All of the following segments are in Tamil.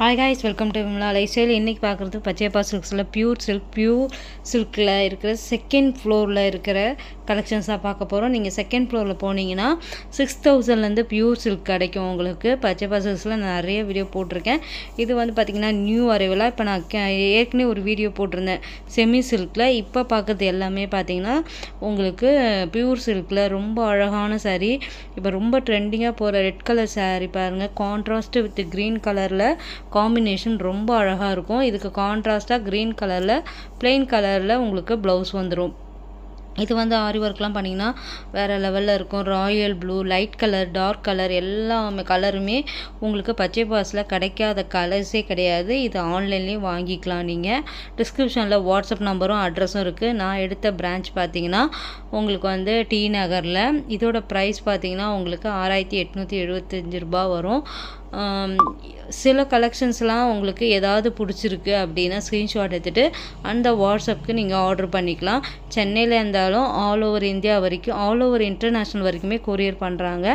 Hi guys welcome to Vimala lifestyle இன்றைக்கி பார்க்குறது பச்சையப்பா சில்க்ஸில் பியூர் சில்க் பியூர் சில்கில் இருக்கிற செகண்ட் ஃப்ளோரில் இருக்கிற கலெக்ஷன்ஸாக பார்க்க போகிறோம் நீங்கள் செகண்ட் ஃப்ளோரில் போனீங்கன்னா சிக்ஸ் தௌசண்ட்லேருந்து பியூர் சில்க் கிடைக்கும் உங்களுக்கு. பச்சையப்பா சில்க்ஸில் நான் நிறைய வீடியோ போட்டிருக்கேன். இது வந்து பார்த்திங்கன்னா நியூ அரைவலாக இப்போ நான் கே- ஏற்கனவே ஒரு வீடியோ போட்டிருந்தேன். செமி சில்கில் இப்போ பார்க்குறது எல்லாமே பார்த்தீங்கன்னா உங்களுக்கு பியூர் சில்கில் ரொம்ப அழகான சாரீ இப்போ ரொம்ப ட்ரெண்டிங்காக போகிற ரெட் கலர் சாரீ பாருங்கள் கான்ட்ராஸ்ட் வித் க்ரீன் கலரில் காம்பினேஷன் ரொம்ப அழகாக இருக்கும். இதுக்கு கான்ட்ராஸ்ட்டாக க்ரீன் கலரில் plain கலரில் உங்களுக்கு ப்ளவுஸ் வந்துடும் இது வந்து ஆரி ஒர்க்லாம் பண்ணிங்கன்னா வேறு லெவலில் இருக்கும். Royal blue light colour dark colour எல்லாமே கலருமே உங்களுக்கு பச்சை பாஸில் கிடைக்காத கலர்ஸே கிடையாது. இது ஆன்லைன்லேயும் வாங்கிக்கலாம் நீங்கள் டிஸ்கிரிப்ஷனில் வாட்ஸ்அப் நம்பரும் அட்ரஸும் இருக்குது நான் எடுத்த பிரான்ச் பார்த்தீங்கன்னா உங்களுக்கு வந்து டி நகரில். இதோட ப்ரைஸ் பார்த்தீங்கன்னா உங்களுக்கு ஆறாயிரத்தி எட்நூற்றி எழுபத்தஞ்சு ரூபா வரும். சில கலெக்ஷன்ஸ்லாம் உங்களுக்கு ஏதாவது பிடிச்சிருக்கு அப்படின்னா ஸ்க்ரீன்ஷாட் எடுத்துகிட்டு அந்த வாட்ஸ்அப்புக்கு நீங்கள் ஆர்டர் பண்ணிக்கலாம். சென்னையில் இருந்தாலும் ஆல் ஓவர் இந்தியா வரைக்கும் ஆல் ஓவர் இன்டர்நேஷ்னல் வரைக்குமே கொரியர் பண்ணுறாங்க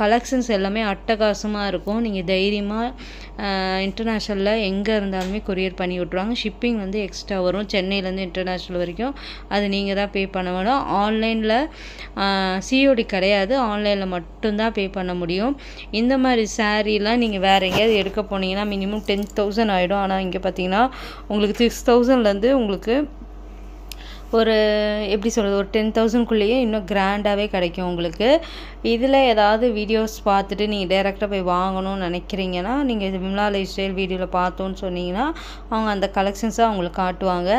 கலெக்ஷன்ஸ் எல்லாமே அட்டகாசமாக இருக்கும். நீங்கள் தைரியமாக இன்டர்நேஷ்னலில் எங்கே இருந்தாலுமே கொரியர் பண்ணி விட்ருவாங்க ஷிப்பிங் வந்து எக்ஸ்ட்ரா வரும். சென்னையிலேருந்து இன்டர்நேஷ்னல் வரைக்கும் அது நீங்கள் தான் பே பண்ண வேணும். ஆன்லைனில் சிஓடி கிடையாது. ஆன்லைனில் மட்டும்தான் பே பண்ண முடியும். இந்த மாதிரி சாரீலாம் நீங்கள் வேறு எங்கேயாவது எடுக்க போனீங்கன்னா மினிமம் டென் தௌசண்ட் ஆகிடும் ஆனால் இங்கே பார்த்தீங்கன்னா உங்களுக்கு சிக்ஸ் தௌசண்ட்லேருந்து உங்களுக்கு ஒரு எப்படி சொல்கிறது ஒரு டென் தௌசண்ட்குள்ளேயே இன்னும் கிராண்டாகவே கிடைக்கும் உங்களுக்கு. இதில் ஏதாவது வீடியோஸ் பார்த்துட்டு நீங்கள் டேரெக்டாக போய் வாங்கணும்னு நினைக்கிறீங்கன்னா நீங்கள் இது விமலா லைஃப் ஸ்டைல் வீடியோவில் பார்த்தோன்னு சொன்னீங்கன்னா அவங்க அந்த கலெக்ஷன்ஸை அவங்களுக்கு காட்டுவாங்க.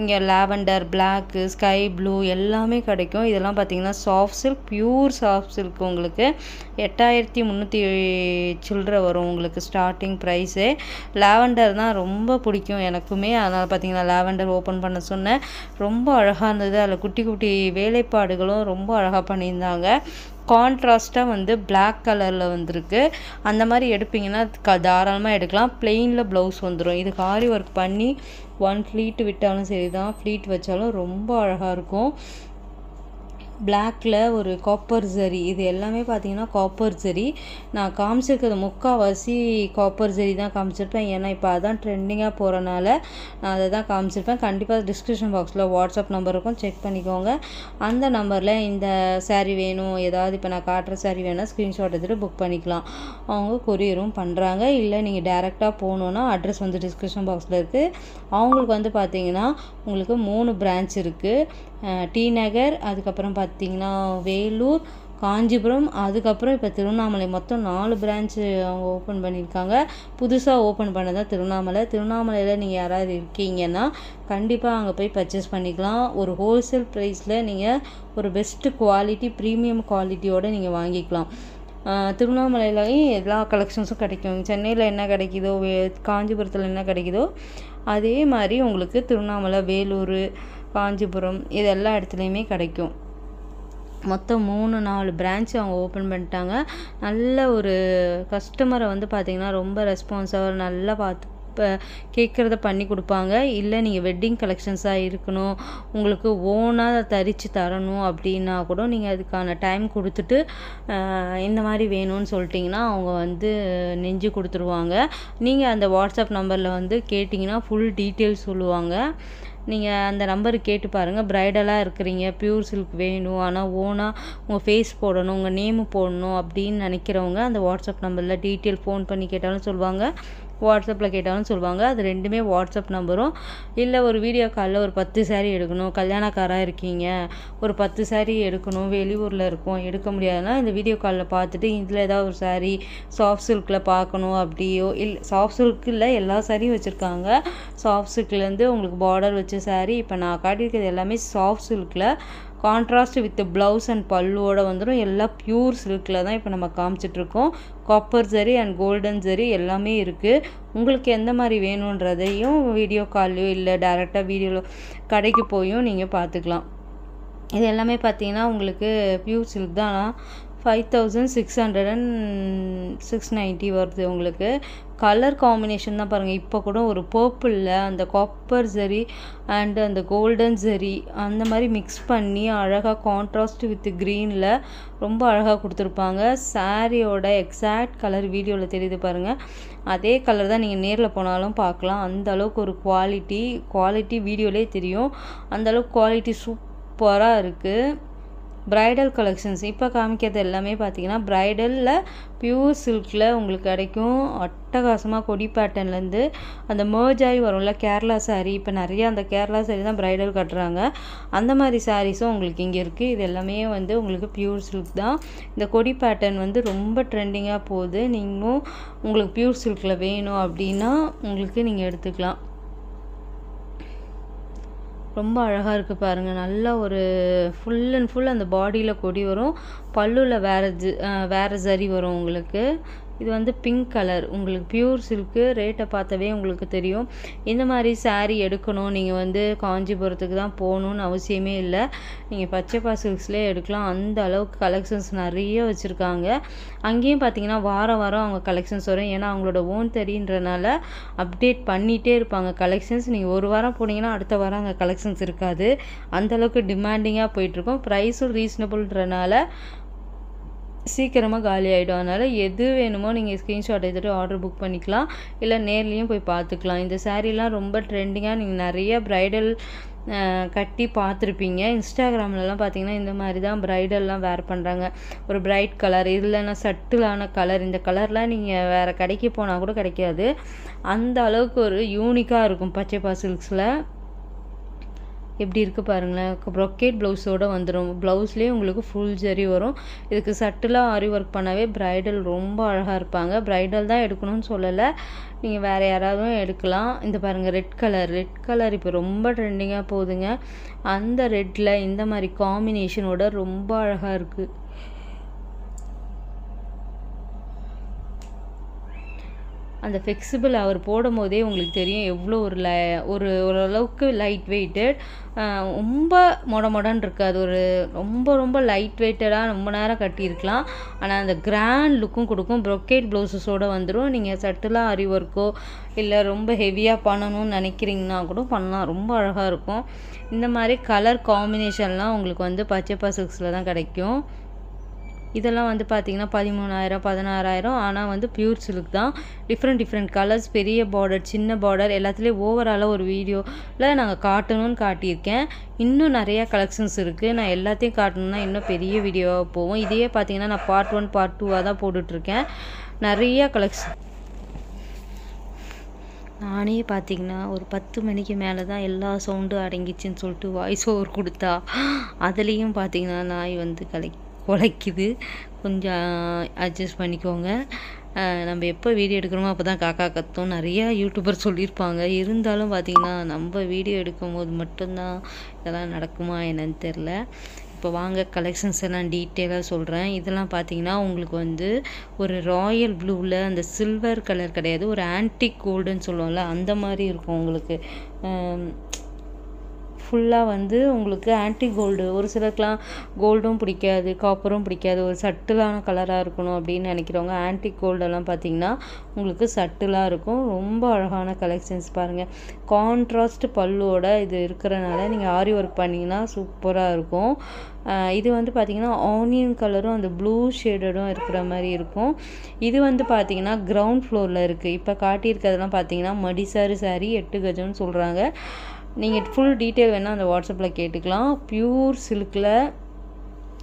இங்கே லாவெண்டர் பிளாக்கு ஸ்கை ப்ளூ எல்லாமே கிடைக்கும். இதெல்லாம் பார்த்தீங்கன்னா soft silk pure soft silk உங்களுக்கு. எட்டாயிரத்தி முந்நூற்றி சில்லற வரும் உங்களுக்கு ஸ்டார்டிங் ப்ரைஸே லாவெண்டர் தான் ரொம்ப பிடிக்கும் எனக்குமே. அதனால் பார்த்தீங்கன்னா லாவெண்டர் ஓப்பன் பண்ண சொன்னேன். ரொம்ப அழகாக இருந்தது. அதில் குட்டி குட்டி வேலைப்பாடுகளும் ரொம்ப அழகாக பண்ணியிருந்தாங்க. கான்ட்ராஸ்ட்டாக வந்து பிளாக் கலரில் வந்திருக்கு. அந்த மாதிரி எடுப்பீங்கன்னா க தாராளமாக எடுக்கலாம். பிளெயினில் ப்ளவுஸ் வந்துடும் இதுக்கு ஆரி ஒர்க் பண்ணி ஒன் ஃப்ளீட் விட்டாலும் சரி தான் ஃப்ளீட் வச்சாலும் ரொம்ப அழகாக இருக்கும். பிளாக்கில் ஒரு காப்பர் ஜரி இது எல்லாமே பார்த்தீங்கன்னா காப்பர் ஜரி நான் காமிச்சிருக்கிறது முக்கால்வாசி காப்பர் ஜரி தான் காமிச்சிருப்பேன். ஏன்னா இப்போ அதான் ட்ரெண்டிங்காக போகிறனால நான் அதை தான் காமிச்சிருப்பேன். கண்டிப்பாக டிஸ்கிரிப்ஷன் பாக்ஸில் வாட்ஸ்அப் நம்பர் இருக்கும். செக் பண்ணிக்கோங்க. அந்த நம்பரில் இந்த சேரீ வேணும். ஏதாவது இப்போ நான் காட்டுற சாரீ வேணால் ஸ்க்ரீன்ஷாட் எடுத்துகிட்டு புக் பண்ணிக்கலாம். அவங்க கொரியரும் பண்ணுறாங்க இல்லை நீங்கள் டேரெக்டாக போகணுன்னா அட்ரஸ் வந்து டிஸ்கிரிப்ஷன் பாக்ஸில் இருக்குது அவங்களுக்கு வந்து பார்த்தீங்கன்னா உங்களுக்கு மூணு பிரான்ச் இருக்குது டி நகர் அதுக்கப்புறம் பார்த்தீங்கன்னா வேலூர் காஞ்சிபுரம் அதுக்கப்புறம் இப்போ திருவண்ணாமலை. மொத்தம் நாலு பிரான்ச்சு அவங்க ஓப்பன் பண்ணியிருக்காங்க. புதுசாக ஓப்பன் பண்ணதா திருவண்ணாமலை. திருவண்ணாமலையில் நீங்கள் யாராவது இருக்கீங்கன்னா கண்டிப்பாக அங்கே போய் பர்ச்சேஸ் பண்ணிக்கலாம். ஒரு ஹோல்சேல் ப்ரைஸில் நீங்கள் ஒரு பெஸ்ட்டு குவாலிட்டி ப்ரீமியம் குவாலிட்டியோடு நீங்கள் வாங்கிக்கலாம். திருவண்ணாமலையிலையும் எல்லா கலெக்ஷன்ஸும் கிடைக்கும். சென்னையில் என்ன கிடைக்குதோ வே காஞ்சிபுரத்தில் என்ன கிடைக்குதோ அதே மாதிரி உங்களுக்கு திருவண்ணாமலை வேலூர் காஞ்சிபுரம் இது எல்லா இடத்துலையுமே கிடைக்கும். மொத்தம் மூணு நாலு பிரான்ச் அவங்க ஓப்பன் பண்ணிட்டாங்க. நல்ல ஒரு கஸ்டமரை வந்து பார்த்திங்கன்னா ரொம்ப ரெஸ்பான்ஸாக நல்லா பார்த்து இப்போ கேட்குறத பண்ணி கொடுப்பாங்க. இல்லை நீங்கள் வெட்டிங் கலெக்ஷன்ஸாக இருக்கணும். உங்களுக்கு ஓனாக தரித்து தரணும் அப்படின்னா கூட நீங்கள் அதுக்கான டைம் கொடுத்துட்டு இந்த மாதிரி வேணும்னு சொல்லிட்டிங்கன்னா அவங்க வந்து நெஞ்சு கொடுத்துருவாங்க. நீங்கள் அந்த வாட்ஸ்அப் நம்பரில் வந்து கேட்டிங்கன்னா ஃபுல் டீட்டெயில்ஸ் சொல்லுவாங்க. நீங்கள் அந்த நம்பர் கேட்டு பாருங்கள் ப்ரைடலாக இருக்கிறீங்க பியூர் சில்க் வேணும். ஆனால் ஓனாக உங்கள் ஃபேஸ் போடணும் உங்கள் நேமு போடணும் அப்படின்னு நினைக்கிறவங்க அந்த வாட்ஸ்அப் நம்பரில் டீட்டெயில் ஃபோன் பண்ணி கேட்டாலும் சொல்லுவாங்க. வாட்ஸ்அப்பில் கேட்டாலும் சொல்லுவாங்க. அது ரெண்டுமே வாட்ஸ்அப் நம்பரும். இல்லை ஒரு வீடியோ காலில் ஒரு பத்து saree எடுக்கணும். கல்யாணக்காராக இருக்கீங்க. ஒரு பத்து saree எடுக்கணும். வெளியூரில் இருக்கோம். எடுக்க முடியாதுன்னா இந்த வீடியோ காலில் பார்த்துட்டு இதில் ஏதாவது ஒரு saree சாஃப்ட் சில்கில் பார்க்கணும் அப்படியோ இல்லை சாஃப்ட் சில்கில் எல்லா சாரியும் வச்சுருக்காங்க. சாஃப்ட் சில்க்லேருந்து உங்களுக்கு பார்டர் வச்ச saree. இப்போ நான் காட்டியிருக்கிறது எல்லாமே சாஃப்ட் சில்கில் கான்ட்ராஸ்ட் வித் ப்ளவுஸ் அண்ட் பல்லுவோட வந்துடும் எல்லாம் பியூர் சில்கில் தான் இப்போ நம்ம காமிச்சிட்ருக்கோம் copper zari and golden zari எல்லாமே இருக்குது உங்களுக்கு எந்த மாதிரி வேணுன்றதையும் வீடியோ கால்லையோ இல்லை டேரெக்டாக வீடியோவில் கடைக்கு போயும் நீங்கள் பார்த்துக்கலாம் இது எல்லாமே பார்த்தீங்கன்னா உங்களுக்கு பியூர் சில்க் தான்? Five thousand six hundred and six ninety வருது உங்களுக்கு. கலர் காம்பினேஷன் தான் பாருங்கள் இப்போ கூட ஒரு பர்பிளில் அந்த காப்பர் ஜெரி அண்டு அந்த கோல்டன் ஜெரி அந்த மாதிரி மிக்ஸ் பண்ணி அழகாக கான்ட்ராஸ்ட் வித் க்ரீனில் ரொம்ப அழகாக கொடுத்துருப்பாங்க. சாரியோட எக்ஸாக்ட் கலர் வீடியோவில் தெரியுது பாருங்கள் அதே கலர் தான் நீங்கள் நேரில் போனாலும் பார்க்கலாம். அந்த அளவுக்கு ஒரு குவாலிட்டி குவாலிட்டி வீடியோலேயே தெரியும். அந்த அளவுக்கு குவாலிட்டி சூப்பராக இருக்குது ப்ரைடல் கலெக்ஷன்ஸ் இப்போ காமிக்கிறது எல்லாமே பார்த்தீங்கன்னா ப்ரைடலில் பியூர் சில்கில் உங்களுக்கு கிடைக்கும். அட்டகாசமாக கொடி பேட்டர்ன்லேருந்து அந்த மேர்ஜ் ஆகி வரும்ல கேரளா saree. இப்போ நிறைய அந்த கேரளா saree தான் ப்ரைடல் கட்டுறாங்க. அந்த மாதிரி சாரீஸும் உங்களுக்கு இங்கே இருக்குது இது எல்லாமே வந்து உங்களுக்கு பியூர் சில்க் தான். இந்த கொடி பேட்டர்ன் வந்து ரொம்ப ட்ரெண்டிங்காக போகுது. நீங்களும் உங்களுக்கு பியூர் சில்கில் வேணும் அப்படின்னா உங்களுக்கு நீங்கள் எடுத்துக்கலாம். ரொம்ப அழகாக இருக்குது பாருங்கள் நல்லா ஒரு ஃபுல் அண்ட் ஃபுல் அந்த பாடியில் கொடி வரும். பல்லுவில் வேறு ஜி வேறு ஜரி வரும் உங்களுக்கு. இது வந்து பிங்க் கலர் உங்களுக்கு பியூர் சில்க்கு ரேட்டை பார்த்தவே உங்களுக்கு தெரியும். இந்த மாதிரி சாரீ எடுக்கணும். நீங்கள் வந்து காஞ்சிபுரத்துக்கு தான் போகணுன்னு அவசியமே இல்லை. நீங்கள் பச்சைப்பா சில்க்ஸ்லேயே எடுக்கலாம். அந்த அளவுக்கு கலெக்ஷன்ஸ் நிறைய வச்சுருக்காங்க. அங்கேயும் பார்த்தீங்கன்னா வாரம் வாரம் அவங்க கலெக்ஷன்ஸ் வரும். ஏன்னா அவங்களோட ஓன் தெரின்றனால அப்டேட் பண்ணிகிட்டே இருப்பாங்க. கலெக்ஷன்ஸ் நீங்கள் ஒரு வாரம் போனீங்கன்னா அடுத்த வாரம் அங்கே கலெக்ஷன்ஸ் இருக்காது. அந்த அளவுக்கு டிமாண்டிங்காக போயிட்டுருக்கும் ப்ரைஸும் ரீசனபுள்ன்றனால சீக்கிரமாக காலி ஆகிடும் அதனால் எது வேணுமோ நீங்கள் ஸ்க்ரீன்ஷாட் எடுத்துகிட்டு ஆர்டர் புக் பண்ணிக்கலாம். இல்லை நேர்லேயும் போய் பார்த்துக்கலாம். இந்த சாரீலாம் ரொம்ப ட்ரெண்டிங்காக நீங்கள் நிறைய ப்ரைடல் கட்டி பார்த்துருப்பீங்க. இன்ஸ்டாகிராம்லலாம் பார்த்தீங்கன்னா இந்த மாதிரி தான் ப்ரைடல்லாம் வேர் பண்ணுறாங்க ஒரு ப்ரைட் கலர் இல்லைன்னா சட்டிலான கலர் இந்த கலர்லாம் நீங்கள் வேறு கடைக்கு போனால் கூட கிடைக்காது. அந்த அளவுக்கு ஒரு யூனிக்காக இருக்கும் பச்சைப்பா சில்க்ஸில் எப்படி இருக்குது பாருங்களேன். ப்ரொக்கேட் ப்ளவுஸோடு வந்துடும் ப்ளவுஸ்லேயே உங்களுக்கு ஃபுல் ஜரி வரும். இதுக்கு சட்டிலாக ஆரி ஒர்க் பண்ணாவே ப்ரைடல் ரொம்ப அழகாக இருப்பாங்க. ப்ரைடல் தான் எடுக்கணும்னு சொல்லலை. நீங்கள் வேறு யாராவது எடுக்கலாம். இந்த பாருங்கள் ரெட் கலர் ரெட் கலர் இப்போ ரொம்ப ட்ரெண்டிங்காக போகுதுங்க. அந்த ரெட்டில் இந்த மாதிரி காம்பினேஷனோட ரொம்ப அழகாக இருக்குது அந்த ஃபெக்சிபிள் அவர் போடும் போதே உங்களுக்கு தெரியும் எவ்வளோ ஒரு ல ஒரு ஓரளவுக்கு லைட் வெயிட்டட் ரொம்ப மொட மொடன்னு இருக்காது. ஒரு ரொம்ப ரொம்ப லைட் வெயிட்டடாக ரொம்ப நேரம் கட்டியிருக்கலாம். ஆனால் அந்த கிராண்ட் லுக்கும் கொடுக்கும். ப்ரொக்கேட் ப்ளவுசஸோடு வந்துடும் நீங்கள் சட்டிலாக அரி ஒர்க்கோ இல்லை ரொம்ப ஹெவியாக பண்ணணும்னு நினைக்கிறீங்கன்னா கூட பண்ணலாம். ரொம்ப அழகாக இருக்கும். இந்த மாதிரி கலர் காம்பினேஷன்லாம் உங்களுக்கு வந்து பச்சை பசுக்ஸில் தான் கிடைக்கும். இதெல்லாம் வந்து பார்த்திங்கன்னா பதிமூணாயிரம் பதினாறாயிரம். ஆனால் வந்து பியூர் சில்க் தான். டிஃப்ரெண்ட் டிஃப்ரெண்ட் கலர்ஸ் பெரிய பார்டர் சின்ன பார்டர் எல்லாத்துலேயும் ஓவராலாக ஒரு வீடியோவில் நாங்கள் காட்டணும்னு காட்டியிருக்கேன். இன்னும் நிறையா கலெக்ஷன்ஸ் இருக்குது நான் எல்லாத்தையும் காட்டணும்னா இன்னும் பெரிய வீடியோவாக போவோம். இதையே பார்த்தீங்கன்னா நான் பார்ட் ஒன் பார்ட் டூவாக தான் போட்டுட்ருக்கேன் நிறையா கலெக்ஷன் நானே பார்த்தீங்கன்னா ஒரு பத்து மணிக்கு மேலே தான் எல்லா சவுண்டும் அடங்கிச்சின்னு சொல்லிட்டு வாய்ஸ் ஓவர் கொடுத்தா. அதுலேயும் பார்த்தீங்கன்னா நாய் வந்து கலெக்ட் குலைக்குது. கொஞ்சம் அட்ஜஸ்ட் பண்ணிக்கோங்க. நம்ம எப்போ வீடியோ எடுக்கிறோமோ அப்போ தான் காக்கா கத்தும். நிறையா யூடியூபர் சொல்லியிருப்பாங்க. இருந்தாலும் பார்த்தீங்கன்னா நம்ம வீடியோ எடுக்கும்போது மட்டும்தான் இதெல்லாம் நடக்குமா என்னன்னு தெரில இப்போ வாங்க கலெக்ஷன்ஸ் எல்லாம் டீட்டெயிலாக சொல்கிறேன் இதெல்லாம் பார்த்தீங்கன்னா உங்களுக்கு வந்து ஒரு ராயல் ப்ளூவில் அந்த சில்வர் கலர் கிடையாது. ஒரு ஆன்டிக் கோல்டுன்னு சொல்லுவோம்ல அந்த மாதிரி இருக்கும் உங்களுக்கு. ஃபுல்லாக வந்து உங்களுக்கு ஆன்டி கோல்டு ஒரு சிலருக்குலாம் கோல்டும் பிடிக்காது காப்பரும் பிடிக்காது. ஒரு சட்டிலான கலராக இருக்கணும் அப்படின்னு நினைக்கிறவங்க ஆன்டி கோல்டெல்லாம் பார்த்தீங்கன்னா உங்களுக்கு சட்டிலாக இருக்கும். ரொம்ப அழகான கலெக்ஷன்ஸ் பாருங்கள் கான்ட்ராஸ்ட் பல்லுவோட இது இருக்கிறனால நீங்கள் ஆரி ஒர்க் பண்ணிங்கன்னா சூப்பராக இருக்கும். இது வந்து பார்த்திங்கன்னா ஆனியன் கலரும் அந்த ப்ளூ ஷேடடும் இருக்கிற மாதிரி இருக்கும். இது வந்து பார்த்தீங்கன்னா கிரவுண்ட் ஃப்ளோரில் இருக்குது இப்போ காட்டியிருக்கிறதெல்லாம் பார்த்தீங்கன்னா மடிசாரு சாரி எட்டு கஜம்னு சொல்கிறாங்க நீங்கள் ஃபுல் டீட்டெயில் வேணால் அந்த வாட்ஸ்அப்பில் கேட்டுக்கலாம். ப்யூர் சில்கில்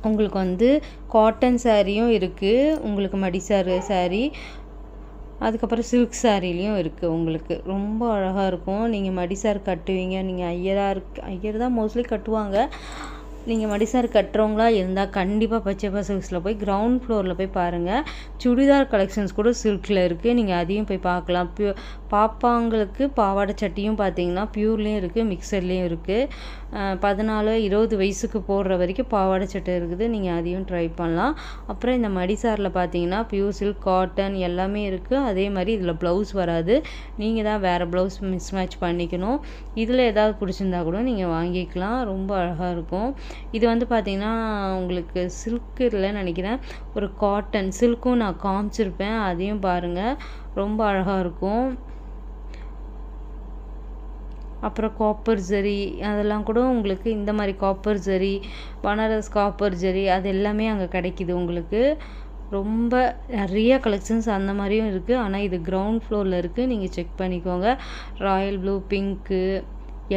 உங்களுக்கு வந்து காட்டன் சாரியும் இருக்குது உங்களுக்கு மடிசாரு சாரி அதுக்கப்புறம் சில்க் சாரிலையும் இருக்குது உங்களுக்கு. ரொம்ப அழகாக இருக்கும். நீங்கள் மடிசார் கட்டுவீங்க. நீங்கள் ஐயராக இருக்கு ஐயர் தான் மோஸ்ட்லி கட்டுவாங்க. நீங்கள் மடிசார் கட்டுறவங்களா இருந்தால் கண்டிப்பாக பச்சைப்பா சில்க்ஸில் போய் கிரவுண்ட் ஃப்ளோரில் போய் பாருங்கள் சுடிதார் கலெக்ஷன்ஸ் கூட சில்கில் இருக்குது நீங்கள் அதையும் போய் பார்க்கலாம். பியூ பாப்பாங்களுக்கு பாவாடை சட்டியும் பார்த்தீங்கன்னா பியூர்லேயும் இருக்குது மிக்சர்லேயும் இருக்குது பதினாலு இருபது வயசுக்கு போடுற வரைக்கும் பாவாடை சட்டை இருக்குது. நீங்கள் அதையும் ட்ரை பண்ணலாம். அப்புறம் இந்த மடிசாரில் பார்த்தீங்கன்னா பியூர் சில்க் காட்டன் எல்லாமே இருக்குது அதே மாதிரி இதில் ப்ளவுஸ் வராது. நீங்கள் தான் வேறு ப்ளவுஸ் மிஸ் மேட்ச் பண்ணிக்கணும். இதில் ஏதாவது பிடிச்சிருந்தா கூட நீங்கள் வாங்கிக்கலாம். ரொம்ப அழகாக இருக்கும். இது வந்து பார்த்திங்கன்னா உங்களுக்கு சில்க் இல்லைன்னு நினைக்கிறேன். ஒரு காட்டன் சில்க்கும் நான் காமிச்சிருப்பேன். அதையும் பாருங்கள் ரொம்ப அழகாக இருக்கும். அப்புறம் காப்பர் ஜரி அதெல்லாம் கூட உங்களுக்கு இந்த மாதிரி காப்பர் ஜரி பனாரஸ் காப்பர் ஜரி அது எல்லாமே அங்கே கிடைக்கிது உங்களுக்கு. ரொம்ப நிறைய கலெக்ஷன்ஸ் அந்த மாதிரியும் இருக்குது ஆனால் இது கிரவுண்ட் ஃப்ளோரில் இருக்குது நீங்கள் செக் பண்ணிக்கோங்க. ராயல் ப்ளூ பிங்க்கு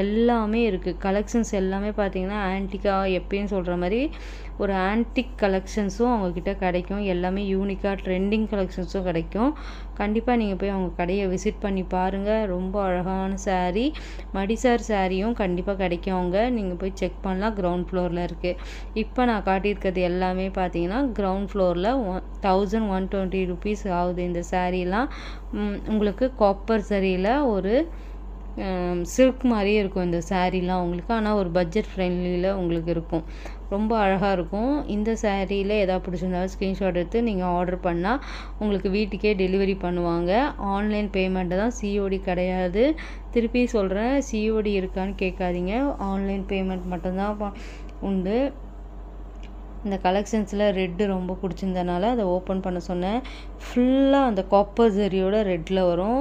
எல்லாமே இருக்குது கலெக்ஷன்ஸ் எல்லாமே பார்த்தீங்கன்னா ஆன்டிக்காக எப்பயும் சொல்கிற மாதிரி ஒரு ஆன்டிக் கலெக்ஷன்ஸும் அவங்கக்கிட்ட கிடைக்கும். எல்லாமே யூனிக்காக ட்ரெண்டிங் கலெக்ஷன்ஸும் கிடைக்கும். கண்டிப்பாக நீங்கள் போய் அவங்க கடையை விசிட் பண்ணி பாருங்கள் ரொம்ப அழகான சாரீ மடிசார் சாரியும் கண்டிப்பாக கிடைக்கும் அவங்க நீங்கள் போய் செக் பண்ணலாம். கிரவுண்ட் ஃப்ளோரில் இருக்குது இப்போ நான் காட்டியிருக்கிறது எல்லாமே பார்த்தீங்கன்னா கிரவுண்ட் ஃப்ளோரில் one thousand one twenty rupees ஆகுது இந்த சாரீலாம் உங்களுக்கு காப்பர் சரியில் ஒரு சில்க் மாதிரியே இருக்கும் இந்த சாரீலாம் உங்களுக்கு. ஆனால் ஒரு பட்ஜெட் ஃப்ரெண்ட்லியில் உங்களுக்கு இருக்கும். ரொம்ப அழகாக இருக்கும். இந்த சேரீயில் எதாவது பிடிச்சிருந்தாலும் ஸ்க்ரீன்ஷாட் எடுத்து நீங்கள் ஆர்டர் பண்ணால் உங்களுக்கு வீட்டுக்கே டெலிவரி பண்ணுவாங்க. ஆன்லைன் பேமெண்ட்டு தான் சிஓடி கிடையாது. திருப்பி சொல்கிறேன் சிஓடி இருக்கான்னு கேட்காதீங்க. ஆன்லைன் பேமெண்ட் மட்டும்தான் உண்டு. இந்த கலெக்ஷன்ஸில் ரெட்டு ரொம்ப பிடிச்சிருந்தனால அதை ஓப்பன் பண்ண சொன்னேன். ஃபுல்லாக அந்த காப்பர் ஜரியோட ரெட்டில் வரும்.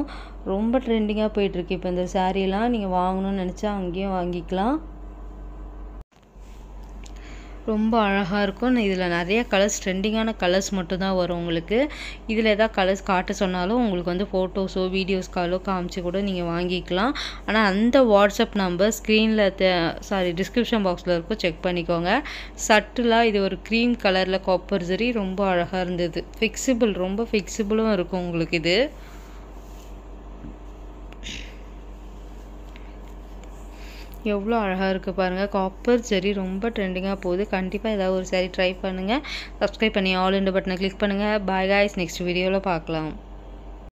ரொம்ப ட்ரெண்டிங்காக போயிட்டுருக்கு. இப்போ இந்த சாரீலாம் நீங்கள் வாங்கணும்னு நினச்சா அங்கேயும் வாங்கிக்கலாம். ரொம்ப அழகாக இருக்கும். இதில் நிறைய கலர்ஸ் ட்ரெண்டிங்கான கலர்ஸ் மட்டும்தான் வரும் உங்களுக்கு. இதில் எதாவது கலர்ஸ் காட்ட சொன்னாலும் உங்களுக்கு வந்து ஃபோட்டோஸோ வீடியோஸ் காலோ காமிச்சு கூட நீங்கள் வாங்கிக்கலாம். ஆனால் அந்த வாட்ஸ்அப் நம்பர் ஸ்க்ரீனில் சாரி டிஸ்கிரிப்ஷன் பாக்ஸில் இருக்கும். செக் பண்ணிக்கோங்க. சட்டிலாக இது ஒரு க்ரீம் கலரில் காப்பர் சரி ரொம்ப அழகாக இருந்தது. ஃபிக்ஸிபிள் ரொம்ப ஃபிக்ஸிபிளும் இருக்கும் உங்களுக்கு இது. எவ்வளோ அழகாக இருக்குது பாருங்கள் காப்பர் சரி ரொம்ப ட்ரெண்டிங்காக போகுது. கண்டிப்பாக ஏதாவது ஒரு சரி ட்ரை பண்ணுங்கள் சப்ஸ்கிரைப் பண்ணி ஆல் இண்டு பட்டனை கிளிக் பண்ணுங்கள் பாய் காய்ஸ் நெக்ஸ்ட் வீடியோவில் பார்க்கலாம்.